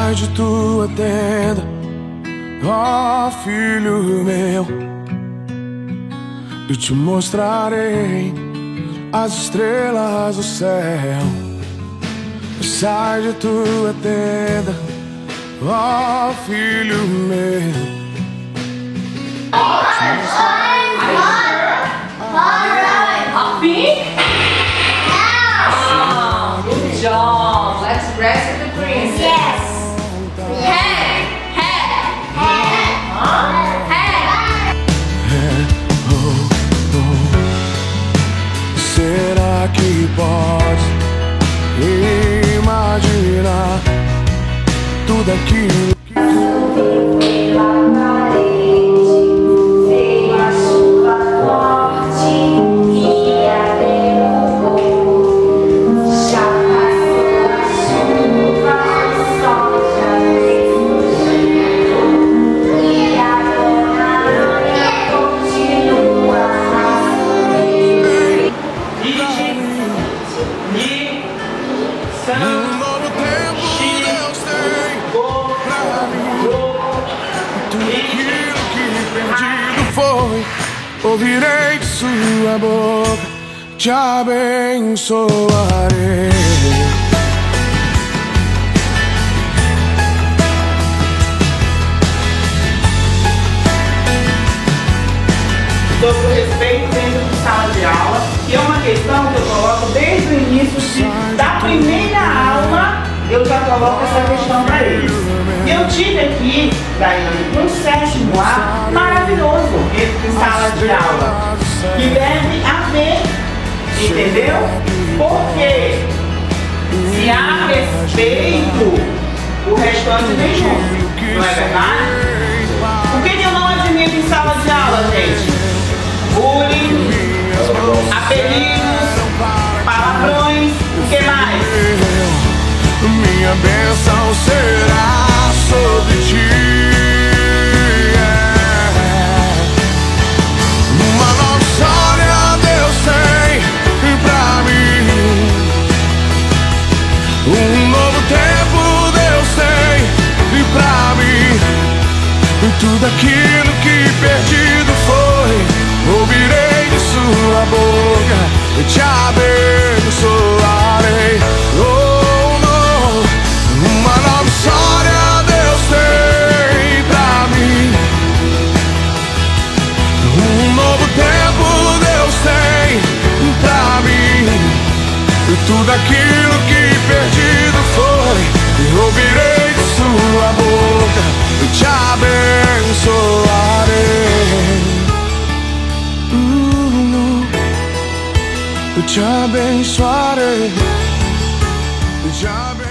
Sai de tua tenda, ó filho meu, e te mostrarei as estrelas do céu. Sai de tua tenda, ó filho meu. Pink? Oh, good job. Let's rest the princess. Yes. Tudo aquilo foi, ouvirei de sua boca, te abençoarei. sobre o respeito dentro de sala de aula, que é uma questão que eu coloco desde o início de- coloco essa questão para eles. E eu tive aqui, Daiane, um sétimo A maravilhoso de sala de aula, que deve haver, entendeu? Porque se há respeito, o restante vem junto, não é verdade? Tudo aquilo que perdido foi, ouvirei de sua boca, eu te abençoarei. Oh, uma nova história Deus tem pra mim. Um novo tempo Deus tem pra mim. E tudo aquilo que perdido eu te abençoarei. Eu te abençoarei.